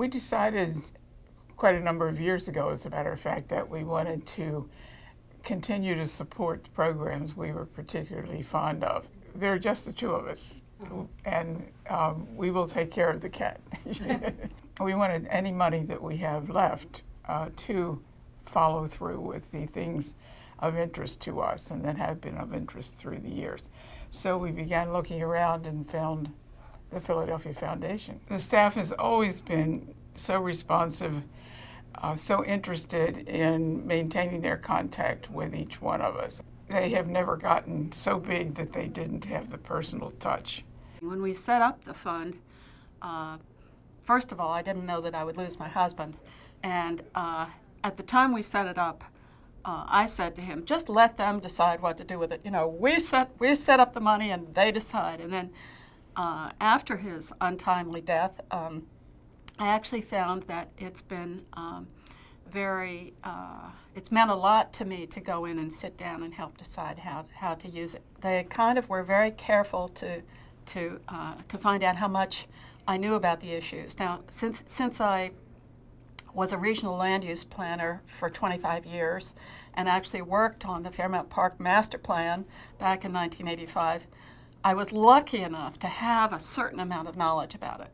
We decided quite a number of years ago, as a matter of fact, that we wanted to continue to support the programs we were particularly fond of. There are just the two of us, and um, we will take care of the cat. we wanted any money that we have left uh, to follow through with the things of interest to us and that have been of interest through the years. So we began looking around and found the Philadelphia Foundation. The staff has always been so responsive, uh, so interested in maintaining their contact with each one of us. They have never gotten so big that they didn't have the personal touch. When we set up the fund, uh, first of all, I didn't know that I would lose my husband. And uh, at the time we set it up, uh, I said to him, just let them decide what to do with it. You know, we set, we set up the money and they decide. And then uh, after his untimely death, um, I actually found that it's been um, very, uh, it's meant a lot to me to go in and sit down and help decide how, how to use it. They kind of were very careful to, to, uh, to find out how much I knew about the issues. Now, since, since I was a regional land use planner for 25 years and actually worked on the Fairmount Park Master Plan back in 1985, I was lucky enough to have a certain amount of knowledge about it.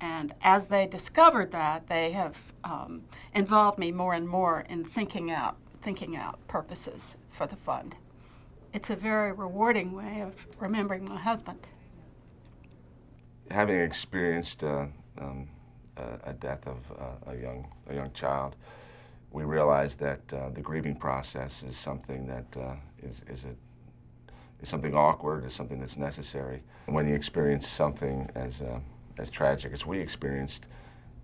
And as they discovered that, they have um, involved me more and more in thinking out, thinking out purposes for the fund. It's a very rewarding way of remembering my husband. Having experienced uh, um, a, death of uh, a young a young child, we realized that uh, the grieving process is something that uh, is is a is something awkward, is something that's necessary. When you experience something as, uh, as tragic as we experienced,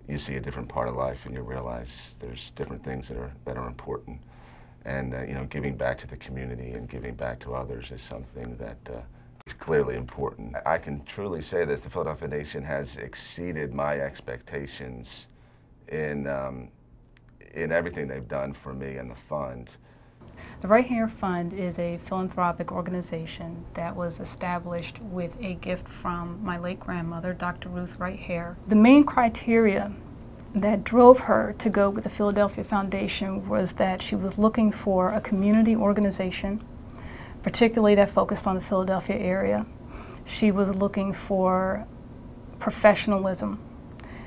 you see a different part of life and you realize there's different things that are, that are important. And, uh, you know, giving back to the community and giving back to others is something that uh, is clearly important. I can truly say this, the Philadelphia Foundation has exceeded my expectations in, um, in everything they've done for me and the fund. The Wright Hayre Fund is a philanthropic organization that was established with a gift from my late grandmother, Dr. Ruth Wright Hayre. The main criteria that drove her to go with the Philadelphia Foundation was that she was looking for a community organization, particularly that focused on the Philadelphia area. She was looking for professionalism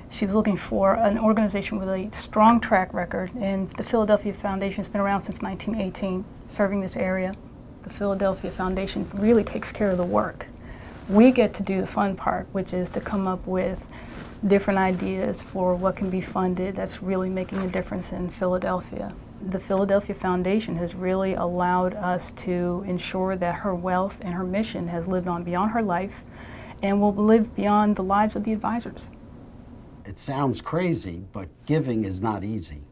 she was looking for an organization with a strong track record, and the Philadelphia Foundation has been around since 1918, serving this area. The Philadelphia Foundation really takes care of the work. We get to do the fun part, which is to come up with different ideas for what can be funded that's really making a difference in Philadelphia. The Philadelphia Foundation has really allowed us to ensure that her wealth and her mission has lived on beyond her life and will live beyond the lives of the advisors. It sounds crazy, but giving is not easy.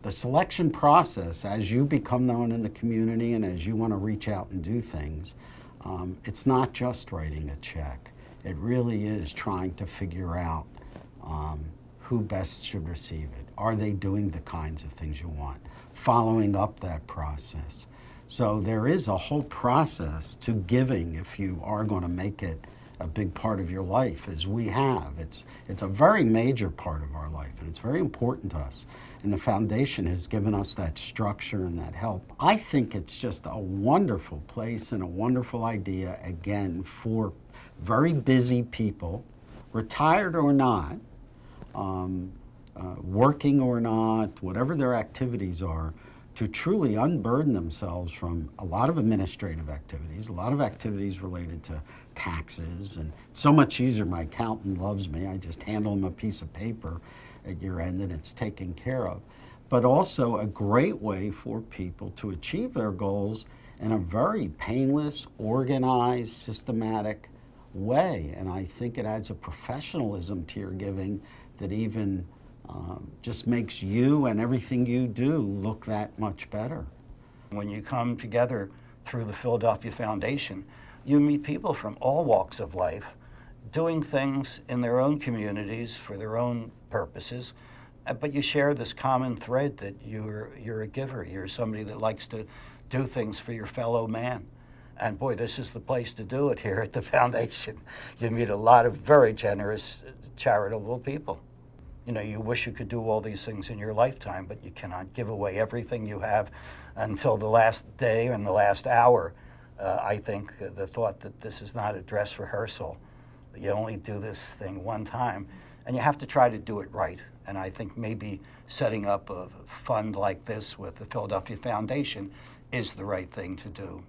The selection process, as you become known in the community and as you want to reach out and do things, um, it's not just writing a check. It really is trying to figure out um, who best should receive it. Are they doing the kinds of things you want? Following up that process. So there is a whole process to giving if you are going to make it a big part of your life as we have. It's, it's a very major part of our life and it's very important to us. And the foundation has given us that structure and that help. I think it's just a wonderful place and a wonderful idea, again, for very busy people, retired or not, um, uh, working or not, whatever their activities are, to truly unburden themselves from a lot of administrative activities, a lot of activities related to taxes, and so much easier. My accountant loves me. I just handle him a piece of paper at year end and it's taken care of. But also a great way for people to achieve their goals in a very painless, organized, systematic way. And I think it adds a professionalism to your giving that even um, just makes you and everything you do look that much better. When you come together through the Philadelphia Foundation, you meet people from all walks of life doing things in their own communities for their own purposes, uh, but you share this common thread that you're, you're a giver. You're somebody that likes to do things for your fellow man. And boy, this is the place to do it here at the foundation. You meet a lot of very generous, charitable people. You know, you wish you could do all these things in your lifetime, but you cannot give away everything you have until the last day and the last hour. Uh, I think the thought that this is not a dress rehearsal, you only do this thing one time, and you have to try to do it right. And I think maybe setting up a fund like this with the Philadelphia Foundation is the right thing to do.